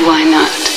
why not?